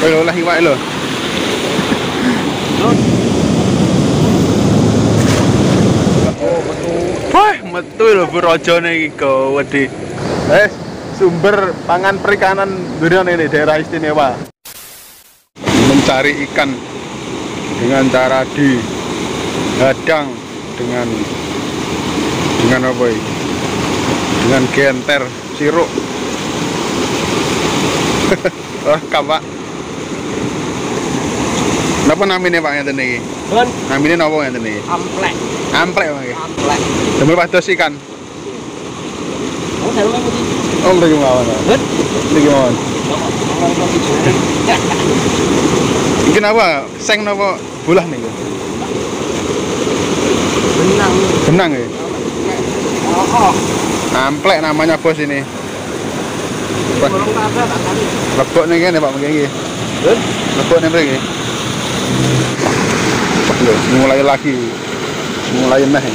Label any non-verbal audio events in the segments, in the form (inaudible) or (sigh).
Kowe oleh iwak lho. Wah, metu lho berojone iki gawedi. Wes, sumber pangan perikanan dunia ini daerah istimewa. Mencari ikan dengan cara dihadang dengan dengan apa ini? Dengan genter siruk. (laughs) oh, kapak. Napa namine Pak ngeten iki? Pun Namine napa ngeten iki? amplek, Amplek Pak iki. amplek. Demel pados ikan. Oh, saya. Oh, mriki mawon. Pak. Pun. Mriki mawon. Iki napa? Seng napa bolah niku? Benang. Benang ya? Oh. Amplek namanya bos ini. Lebok nih kan ya Pak. Pun. Lebok nih mriki. Lho, mulai lagi. Mulai meh.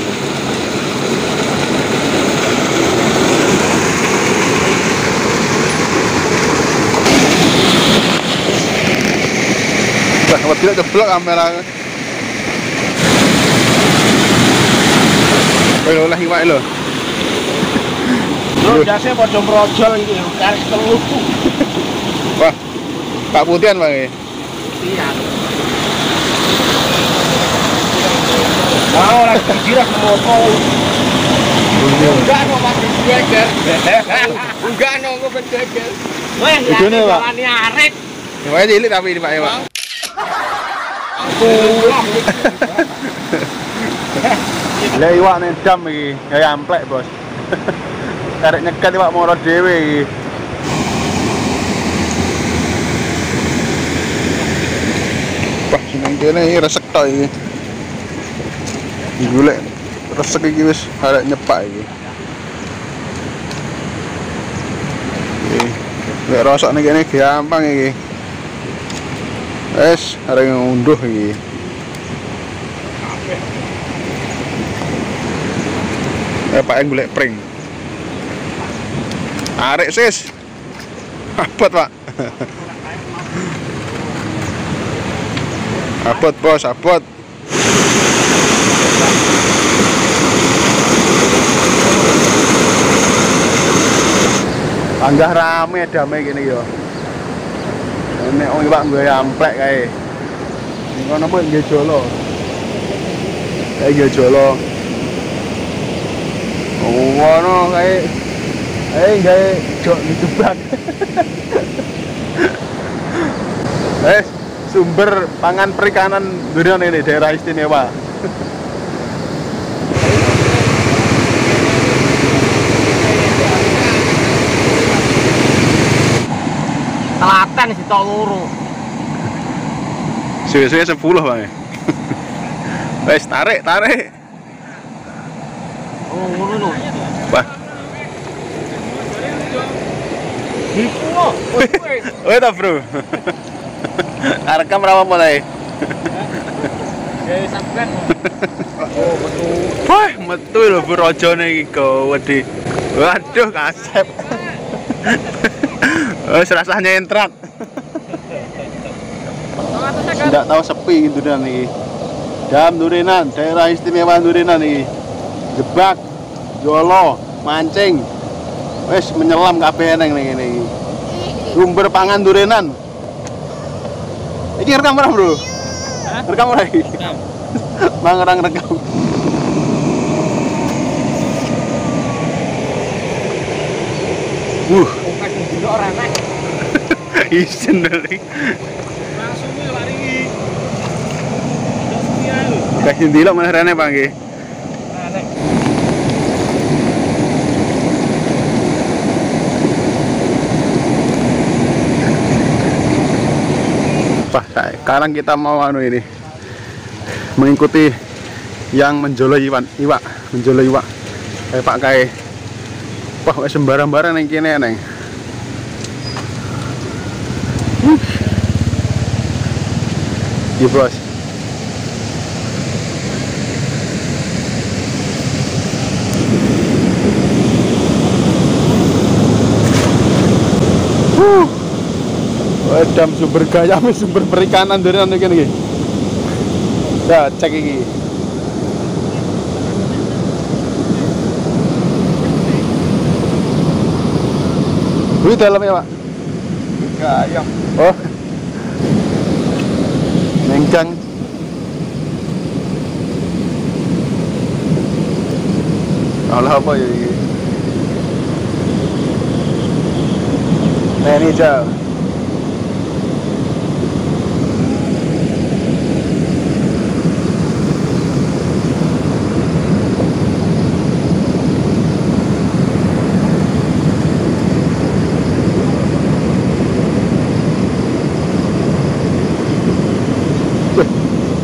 Wah, apa tidak jeblok kamera. Kowe oleh iwak lho. Lho, jase padha mrojol iki, garis telu. Wah. Pak Putian Pak. ini. Mau lagi jiras moto. Enggak no Mas geger. Enggak no kok ben geger. Wah, Ujune, Pak. Ini arit. Cilik tapi ini Pak ya, Pak. Lah iwak ning dam iki, kaya amplek, Bos. Karek nyekat iwak moro dhewe iki. Wah, seneng kene iki resek tok iki. Golek resek iki wis arek nyepak iki. Lek rosok ning kene gampang iki. Wes, arek ngunduh iki. Eh, Pak yang golek pring. Arek sis. Abot, Pak. (laughs) abot, Bos, abot. Anggah rame damai gini yo. Nek wong iwak nggo amplek kae. Ning kono apa nggih jolo. Nggih jolo. Oh, ngono kae. Eh, gawe jok dijebak. (laughs) Eh, sumber pangan perikanan dunia ini daerah istimewa. (laughs) Telaten si tok loro. Suwe-suwe 10 bang. (laughs) Wes tarik, tarik. Oh, ngono lho. Wah, Iku lho. oh ta bro. Arekam berapa mulai? Sampean. Oh. Wah, metu lho berojone iki gawedi. Waduh, kasep. (laughs) Oh, serasa nyentrat. Tidak tahu sepi gitu dan nih. Dam Durinan, daerah istimewa Durinan nih. Jebak, jolo, mancing. Wes menyelam kabeh neng ning ngene iki. Sumber pangan Durinan. Iki rekam ora, Bro? Rekam ora iki? Bang (laughs) orang rekam. Wuh, Kadung dino ora enak. isin dari. Langsung lari. Kasih dilo mana rene Bang nggih. Wah, sekarang kita mau anu ini mengikuti yang menjolo iwan iwak menjolo iwak kayak pak kayak wah sembarang-barang neng kene neng Iya bos Wuh. Wah, Dam sumber gaya (laughs) sumber perikanan Durenan iki iki. Ya, cek iki. Wih dalamnya pak. Gayam. Oh. Nengkang. Alah apa ya ini? Nah ini jauh.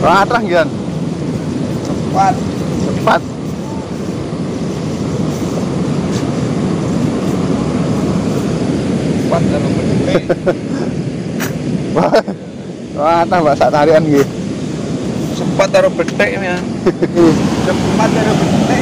Wah, terang gian. Cepat. Cepat. Cepat dalam (laughs) mendetik. Wah. Wah, tambah sak tarian gitu. Cepat taruh betek ya. Cepat taruh (laughs) betek.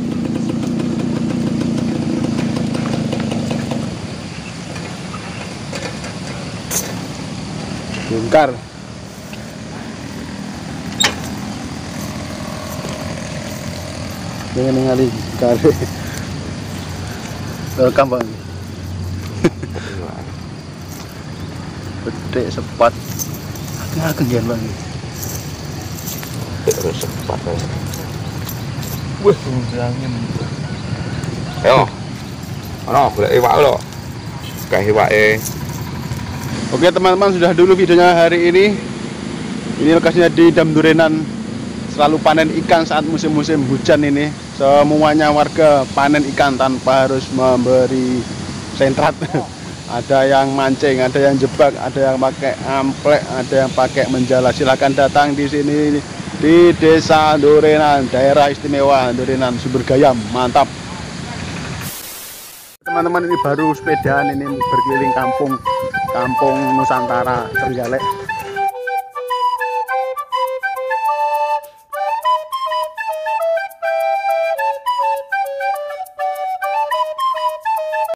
Bongkar. Jangan ningali kare. (laughs) Rekam (laughs) bang. Bedek sepat. Agak gian bang. Terus cepat. Wih, angin. Ayo. Ono, golek iwak lho. Kayak iwake. Oke teman-teman sudah dulu videonya hari ini. Ini lokasinya di Dam Durenan. Selalu panen ikan saat musim-musim hujan ini. Semuanya warga panen ikan tanpa harus memberi sentrat. Ada yang mancing, ada yang jebak, ada yang pakai amplek, ada yang pakai menjala. Silahkan datang di sini di Desa Durenan, daerah istimewa Durenan, Sumber Gayam, mantap. Teman-teman ini baru sepedaan ini berkeliling kampung kampung Nusantara Trenggalek